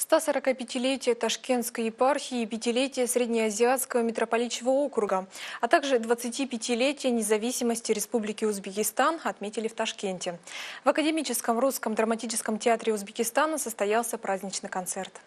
145-летие Ташкентской епархии и пятилетие Среднеазиатского митрополичьего округа, а также 25-летие независимости Республики Узбекистан отметили в Ташкенте. В Академическом русском драматическом театре Узбекистана состоялся праздничный концерт.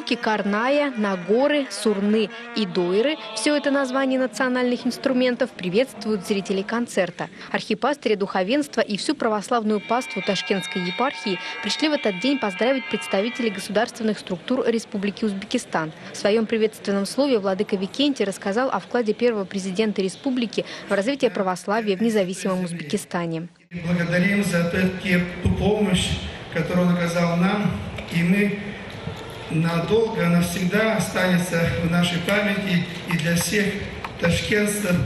Звуки карная, нагоры, сурны и дойры – все это название национальных инструментов приветствуют зрителей концерта. Архипастыри, духовенство и всю православную паству Ташкентской епархии пришли в этот день поздравить представителей государственных структур Республики Узбекистан. В своем приветственном слове владыка Викентий рассказал о вкладе первого президента республики в развитие православия в независимом Узбекистане. Благодарим за ту помощь, которую он оказал нам, и мы надолго, навсегда останется в нашей памяти и для всех ташкентцев.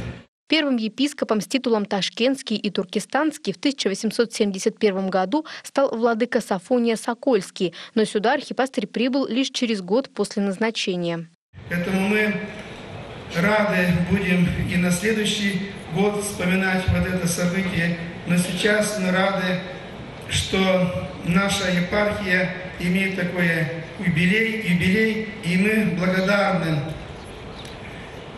Первым епископом с титулом Ташкентский и Туркестанский в 1871 году стал владыка Сафония Сокольский, но сюда архипастырь прибыл лишь через год после назначения. Поэтому мы рады будем и на следующий год вспоминать вот это событие, но сейчас мы рады, что наша епархия имеет такое юбилей, юбилей, и мы благодарны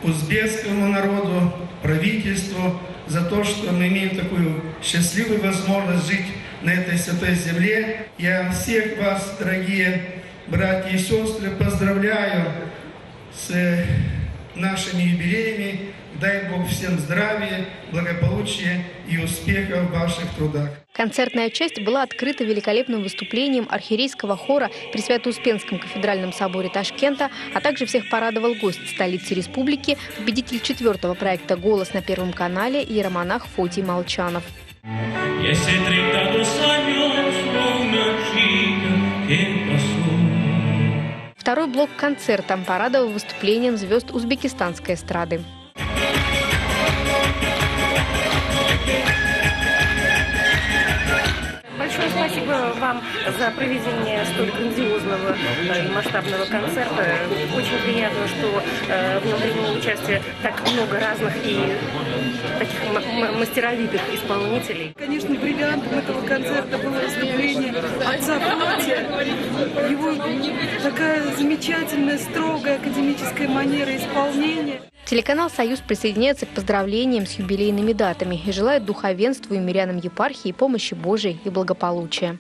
узбекскому народу, правительству за то, что мы имеем такую счастливую возможность жить на этой святой земле. Я всех вас, дорогие братья и сестры, поздравляю с нашими юбилеями. Дай Бог всем здравия, благополучия и успеха в ваших трудах. Концертная часть была открыта великолепным выступлением архиерейского хора при Свято-Успенском кафедральном соборе Ташкента, а также всех порадовал гость столицы республики, победитель четвертого проекта «Голос» на Первом канале иеромонах Фотий Молчанов. Второй блок концерта порадовал выступлением звезд узбекистанской эстрады. Большое спасибо вам за проведение столь грандиозного и масштабного концерта. Очень приятно, что э, в нем приняли участие так много разных и таких мастеровитых исполнителей. Конечно, бриллиантом этого концерта было выступление отца. Его такая замечательная, строгая академическая манера исполнения. Телеканал «Союз» присоединяется к поздравлениям с юбилейными датами и желает духовенству и мирянам епархии помощи Божией и благополучия.